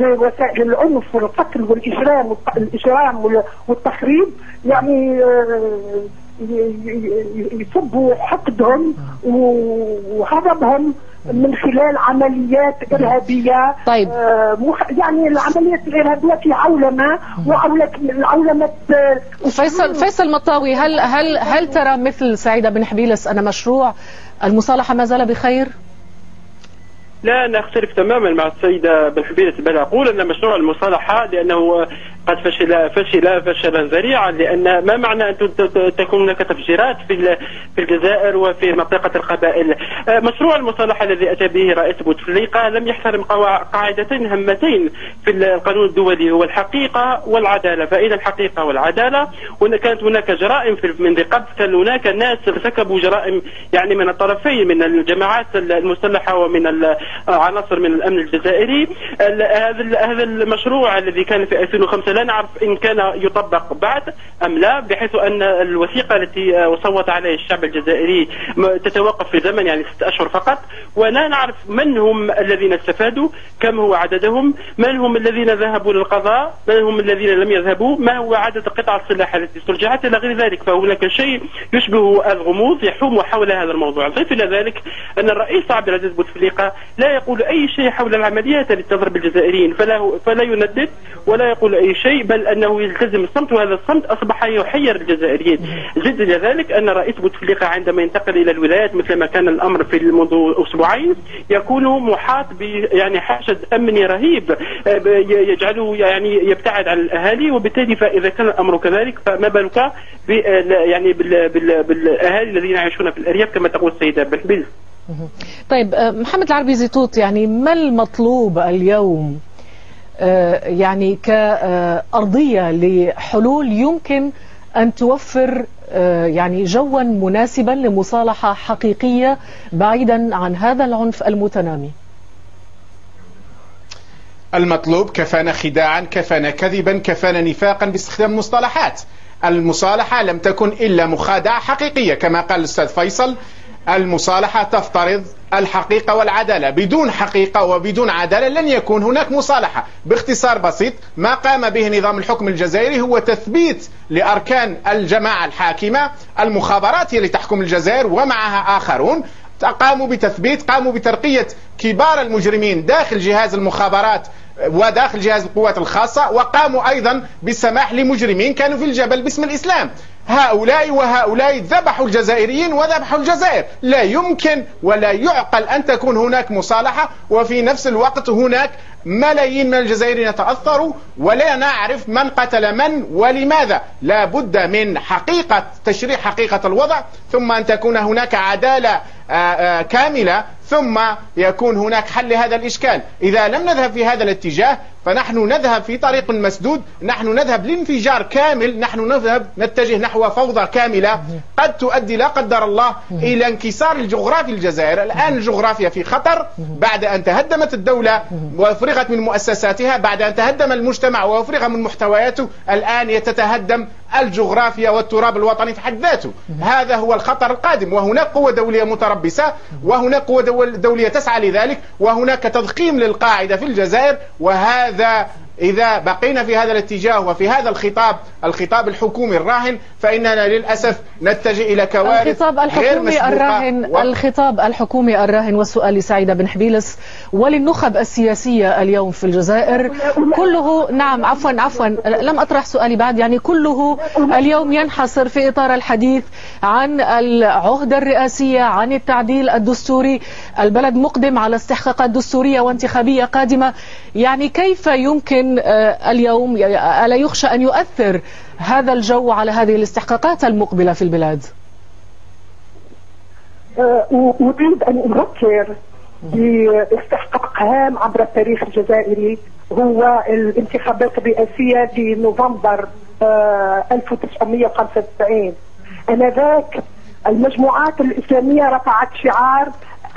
بوسائل العنف والقتل والاجرام الاجرام والتخريب يعني آه، يصبوا حقدهم وهربهم من خلال عمليات إرهابية طيب. آه يعني العمليات الإرهابية في عولمة وعولمه فيصل فيصل مطاوي هل هل هل ترى مثل سعيدة بن حبيلس ان مشروع المصالحة ما زال بخير؟ لا أنا أختلف تماما مع السيدة بن حبيبة بل أقول أن مشروع المصالحة لأنه قد فشل فشل فشلا ذريعا لأن ما معنى أن تكون هناك تفجيرات في في الجزائر وفي منطقة القبائل؟ آه، مشروع المصالحة الذي أتى به رئيس بوتفليقة لم يحترم قاعدتين هامتين في القانون الدولي هو الحقيقة والعدالة. فإذا الحقيقة والعدالة كانت هناك جرائم في منذ قبل كان هناك ناس ارتكبوا جرائم يعني من الطرفين من الجماعات المسلحة ومن عناصر من الأمن الجزائري. هذا المشروع الذي كان في 2005 لا نعرف إن كان يطبق بعد أم لا بحيث أن الوثيقة التي صوت عليها الشعب الجزائري تتوقف في زمن يعني ست أشهر فقط. ولا نعرف من هم الذين استفادوا كم هو عددهم من هم الذين ذهبوا للقضاء من هم الذين لم يذهبوا ما هو عدد قطع السلاح التي استرجعت إلى غير ذلك. فهناك شيء يشبه الغموض يحوم حول هذا الموضوع. ضيف إلى ذلك أن الرئيس عبد العزيز بوتفليقة لا يقول أي شيء حول العمليات التي تضرب الجزائريين. فلا فلا يندد ولا يقول أي شيء بل أنه يلتزم الصمت وهذا الصمت أصبح يحير الجزائريين. زد إلى ذلك أن رئيس بوتفليقة عندما ينتقل إلى الولايات مثل ما كان الأمر في منذ أسبوعين يكون محاط ب يعني حشد أمني رهيب يجعله يعني يبتعد عن الأهالي وبالتالي فإذا كان الأمر كذلك فما بالك يعني بالأهالي الذين يعيشون في الأرياف كما تقول السيدة بن طيب آه، محمد العربي زيتوت يعني ما المطلوب اليوم آه، يعني كأرضية لحلول يمكن أن توفر آه، يعني جوا مناسبا لمصالحة حقيقية بعيدا عن هذا العنف المتنامي. المطلوب كفانا خداعا كفانا كذبا كفانا نفاقا باستخدام مصطلحات المصالحة لم تكن إلا مخادعة حقيقية كما قال الأستاذ فيصل. المصالحة تفترض الحقيقة والعدالة. بدون حقيقة وبدون عدالة لن يكون هناك مصالحة. باختصار بسيط ما قام به نظام الحكم الجزائري هو تثبيت لأركان الجماعة الحاكمة المخابرات اللي تحكم الجزائر ومعها آخرون. قاموا بتثبيت قاموا بترقية كبار المجرمين داخل جهاز المخابرات وداخل جهاز القوات الخاصة وقاموا أيضا بالسماح لمجرمين كانوا في الجبل باسم الإسلام. هؤلاء وهؤلاء ذبحوا الجزائريين وذبحوا الجزائر. لا يمكن ولا يعقل أن تكون هناك مصالحة وفي نفس الوقت هناك ملايين من الجزائريين تأثروا ولا نعرف من قتل من ولماذا. لا بد من حقيقة تشريح حقيقة الوضع ثم أن تكون هناك عدالة آه، آه، كاملة ثم يكون هناك حل لهذا الإشكال. إذا لم نذهب في هذا الاتجاه فنحن نذهب في طريق مسدود نحن نذهب لانفجار كامل نحن نذهب نتجه نحو فوضى كاملة قد تؤدي لا قدر الله إلى انكسار الجغرافي الجزائر. الآن الجغرافيا في خطر. بعد أن تهدمت الدولة وأفرغت من مؤسساتها بعد أن تهدم المجتمع وأفرغ من محتوياته الآن يتتهدم الجغرافيا والتراب الوطني في حد ذاته. هذا هو الخطر القادم. وهناك قوة دولية متربصة وهناك قوة دولية تسعى لذلك وهناك تضخيم للقاعدة في الجزائر وهذا إذا بقينا في هذا الاتجاه وفي هذا الخطاب الخطاب الحكومي الراهن فإننا للأسف نتجه إلى كوارث الخطاب الحكومي الراهن و... الخطاب الحكومي الراهن والسؤال لسعيدة بن حبيلس. وللنخب السياسية اليوم في الجزائر. كله نعم عفوا عفوا لم أطرح سؤالي بعد يعني كله اليوم ينحصر في إطار الحديث عن العهدة الرئاسية عن التعديل الدستوري. البلد مقدم على استحقاقات دستورية وانتخابية قادمة. يعني كيف يمكن آه، اليوم ألا يخشى أن يؤثر هذا الجو على هذه الاستحقاقات المقبلة في البلاد؟ آه، أريد أن أذكر باستحقاق هام عبر التاريخ الجزائري هو الانتخابات الرئاسية في نوفمبر 1995 آه، آنذاك المجموعات الإسلامية رفعت شعار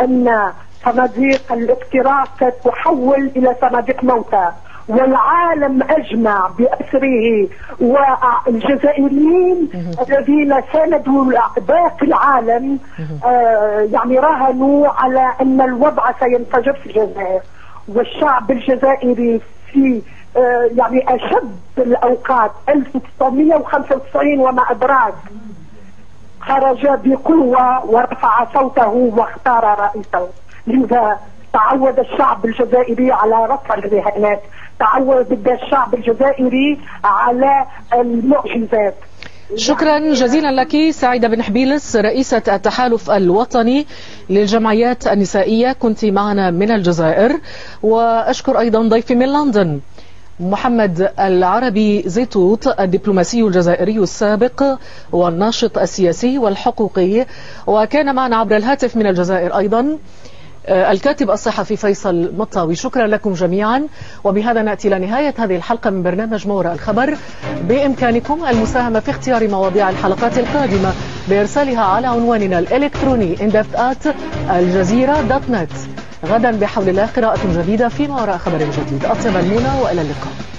أن صناديق الاقتراع ستحول إلى صناديق موتى. والعالم أجمع بأسره والجزائريين الذين ساندوا باقي العالم آه يعني راهنوا على أن الوضع سينفجر في الجزائر. والشعب الجزائري في آه، يعني أشد الأوقات 1995 وما أدراك خرج بقوة ورفع صوته واختار رئيسه. لذا تعود الشعب الجزائري على رفع الرهانات. تعود الشعب الجزائري على المعجزات. شكرا جزيلا لك سعيدة بن حبيلس رئيسة التحالف الوطني للجمعيات النسائية. كنت معنا من الجزائر. وأشكر أيضا ضيفي من لندن محمد العربي زيتوت الدبلوماسي الجزائري السابق والناشط السياسي والحقوقي. وكان معنا عبر الهاتف من الجزائر أيضا الكاتب الصحفي فيصل مطاوي. شكرا لكم جميعا. وبهذا نأتي إلى نهاية هذه الحلقة من برنامج مورا الخبر. بإمكانكم المساهمة في اختيار مواضيع الحلقات القادمة بإرسالها على عنواننا الإلكتروني indeft الجزيرة دوت نت. غدا بحول الله قراءة جديدة في ما وراء خبر جديد. أطيب المنى وإلى اللقاء.